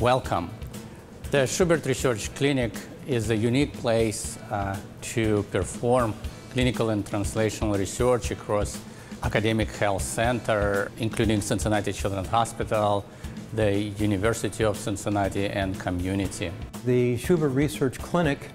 Welcome. The Schubert Research Clinic is a unique place uh, to perform clinical and translational research across academic health center, including Cincinnati Children's Hospital, the University of Cincinnati, and community. The Schubert Research Clinic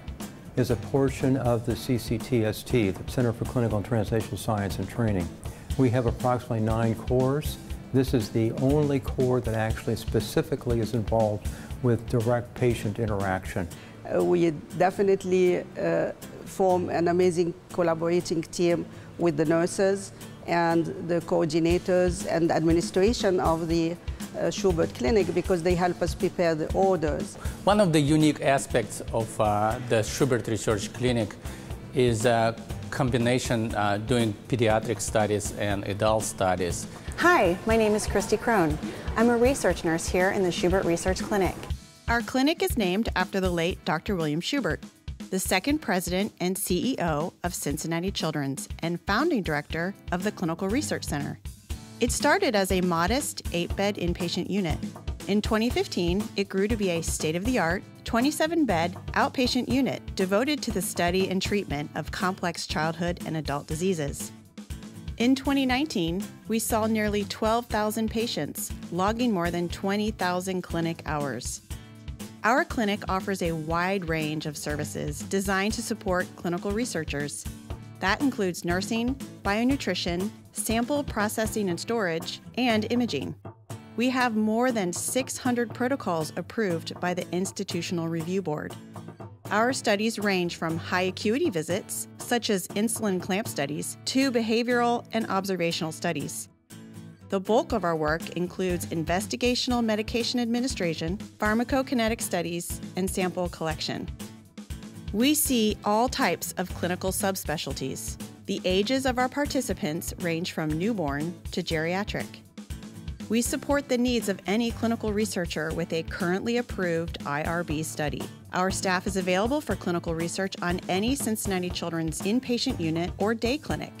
is a portion of the CCTST, the Center for Clinical and Translational Science and Training. We have approximately nine cores. This is the only core that actually specifically is involved with direct patient interaction. Uh, we definitely uh, form an amazing collaborating team with the nurses and the coordinators and administration of the uh, Schubert Clinic because they help us prepare the orders. One of the unique aspects of uh, the Schubert Research Clinic is a combination uh, doing pediatric studies and adult studies. Hi, my name is Christy Cron. I'm a research nurse here in the Schubert Research Clinic. Our clinic is named after the late Dr. William Schubert, the second president and CEO of Cincinnati Children's and founding director of the Clinical Research Center. It started as a modest eight bed inpatient unit. In 2015, it grew to be a state of the art, 27 bed outpatient unit devoted to the study and treatment of complex childhood and adult diseases. In 2019, we saw nearly 12,000 patients, logging more than 20,000 clinic hours. Our clinic offers a wide range of services designed to support clinical researchers. That includes nursing, bionutrition, sample processing and storage, and imaging. We have more than 600 protocols approved by the Institutional Review Board. Our studies range from high acuity visits, such as insulin clamp studies, to behavioral and observational studies. The bulk of our work includes investigational medication administration, pharmacokinetic studies, and sample collection. We see all types of clinical subspecialties. The ages of our participants range from newborn to geriatric. We support the needs of any clinical researcher with a currently approved IRB study. Our staff is available for clinical research on any Cincinnati Children's inpatient unit or day clinic.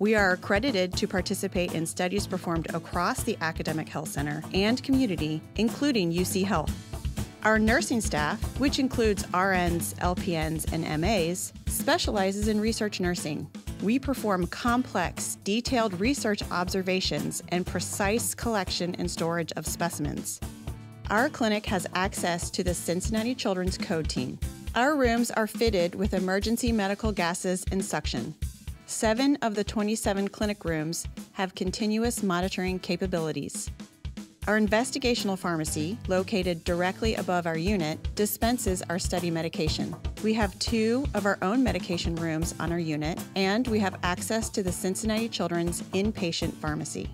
We are accredited to participate in studies performed across the academic health center and community, including UC Health. Our nursing staff, which includes RNs, LPNs, and MAs, specializes in research nursing. We perform complex, detailed research observations and precise collection and storage of specimens. Our clinic has access to the Cincinnati Children's Code Team. Our rooms are fitted with emergency medical gases and suction. Seven of the 27 clinic rooms have continuous monitoring capabilities. Our investigational pharmacy, located directly above our unit, dispenses our study medication. We have two of our own medication rooms on our unit, and we have access to the Cincinnati Children's inpatient pharmacy.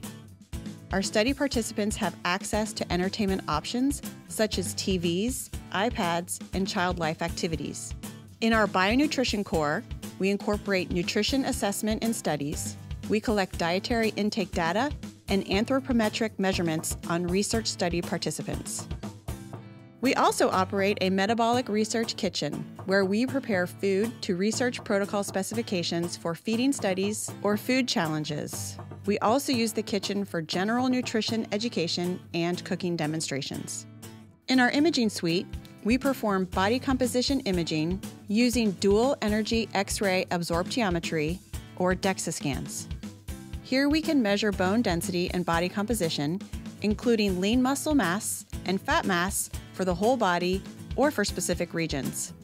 Our study participants have access to entertainment options such as TVs, iPads, and child life activities. In our bionutrition core, we incorporate nutrition assessment and studies. We collect dietary intake data and anthropometric measurements on research study participants. We also operate a metabolic research kitchen where we prepare food to research protocol specifications for feeding studies or food challenges. We also use the kitchen for general nutrition education and cooking demonstrations. In our imaging suite, we perform body composition imaging using dual energy X ray absorptiometry or DEXA scans. Here we can measure bone density and body composition, including lean muscle mass and fat mass for the whole body or for specific regions.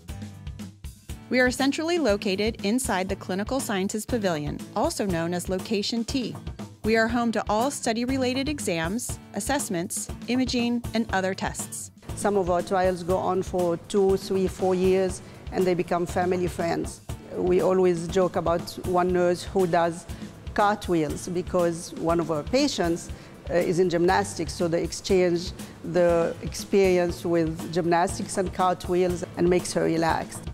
We are centrally located inside the Clinical Sciences Pavilion, also known as Location T. We are home to all study related exams, assessments, imaging, and other tests. Some of our trials go on for two, three, four years, and they become family friends. We always joke about one nurse who does cartwheels because one of our patients uh, is in gymnastics, so they exchange the experience with gymnastics and cartwheels and makes her relaxed.